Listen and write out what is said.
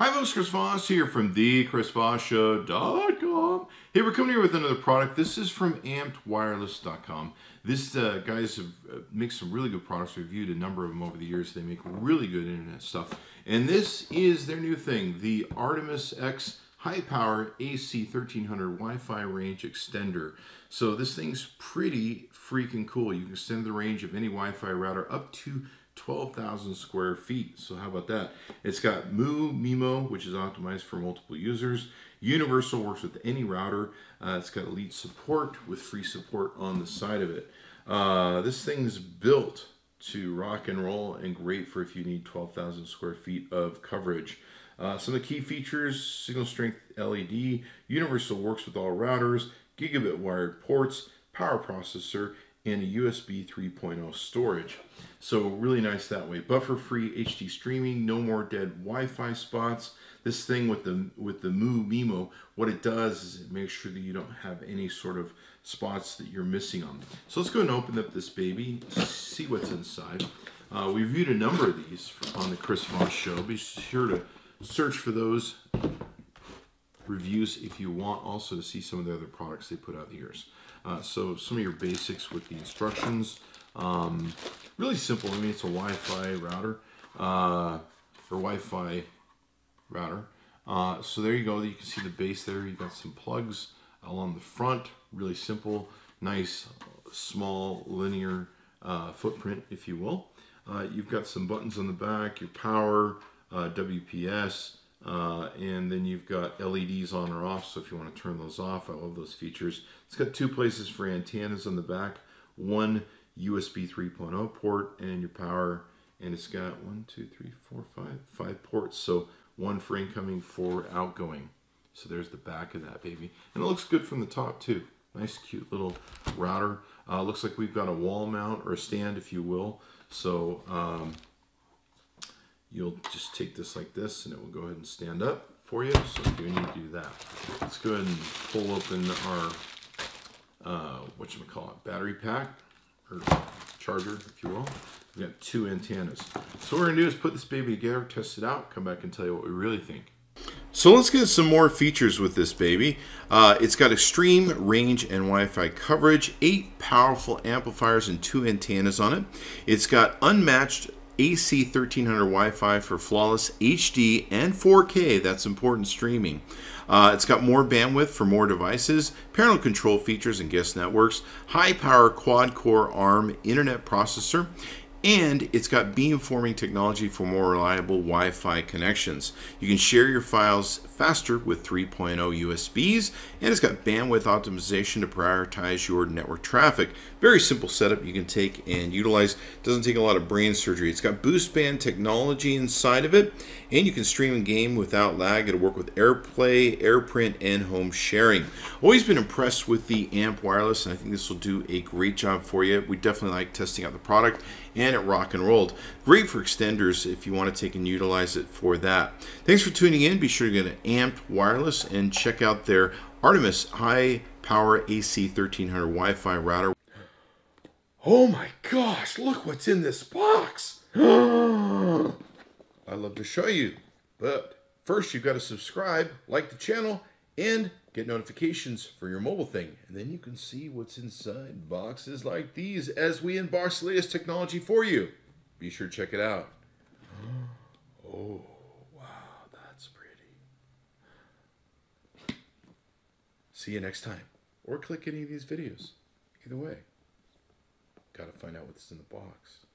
Hi folks, Chris Voss here from thechrisvossshow.com. Hey, we're coming here with another product. This is from ampedwireless.com. This uh, guys have uh, make some really good products. We've Reviewed a number of them over the years. They make really good internet stuff. And this is their new thing, the Artemis X high power AC 1300 Wi-Fi range extender. So this thing's pretty freaking cool. You can extend the range of any Wi-Fi router up to 12,000 square feet. So how about that? It's got Mu MIMO, which is optimized for multiple users. Universal works with any router. Uh, it's got elite support with free support on the side of it. Uh, this thing's built to rock and roll and great for if you need 12,000 square feet of coverage. Uh, some of the key features, signal strength LED, Universal works with all routers, gigabit wired ports, power processor, and a USB 3.0 storage. So really nice that way. Buffer-free HD streaming, no more dead Wi-Fi spots. This thing with the with the Mu MIMO, what it does is it makes sure that you don't have any sort of spots that you're missing on. So let's go and open up this baby, see what's inside. Uh, we viewed a number of these on the Chris Voss show. Be sure to search for those reviews if you want also to see some of the other products they put out the years. Uh, so some of your basics with the instructions. Um, really simple. I mean, it's a Wi-Fi router uh, or Wi-Fi router. Uh, so there you go. You can see the base there. You've got some plugs along the front. Really simple, nice, small, linear uh, footprint, if you will. Uh, you've got some buttons on the back, your power, uh, WPS, uh, and then you've got LEDs on or off, so if you want to turn those off, I love those features. It's got two places for antennas on the back, one USB 3.0 port and your power, and it's got one, two, three, four, five, five ports, so one for incoming, four outgoing. So there's the back of that baby. And it looks good from the top too. Nice cute little router. Uh, looks like we've got a wall mount or a stand if you will. So um, you'll just take this like this and it will go ahead and stand up for you. So if you need to do that. Let's go ahead and pull open our, uh, whatchamacallit, battery pack or charger, if you will. We've got two antennas. So what we're gonna do is put this baby together, test it out, come back and tell you what we really think. So let's get some more features with this baby. Uh, it's got extreme range and Wi-Fi coverage, eight powerful amplifiers and two antennas on it. It's got unmatched AC 1300 Wi-Fi for flawless HD and 4K, that's important streaming. Uh, it's got more bandwidth for more devices, parental control features and guest networks, high power quad core ARM internet processor, and it's got beamforming technology for more reliable Wi-Fi connections. You can share your files faster with 3.0 USBs, and it's got bandwidth optimization to prioritize your network traffic. Very simple setup you can take and utilize. Doesn't take a lot of brain surgery. It's got boost band technology inside of it, and you can stream and game without lag. It'll work with AirPlay, AirPrint, and home sharing. Always been impressed with the Amped Wireless, and I think this will do a great job for you. We definitely like testing out the product and it rock and rolled. Great for extenders if you want to take and utilize it for that. Thanks for tuning in. Be sure to go to Amped Wireless and check out their Artemis high power AC 1300 Wi-Fi router. Oh my gosh, look what's in this box. I'd love to show you, but first you've got to subscribe, like the channel, and get notifications for your mobile thing. And then you can see what's inside boxes like these as we the latest technology for you. Be sure to check it out. Oh, wow, that's pretty. See you next time. Or click any of these videos. Either way. Gotta find out what's in the box.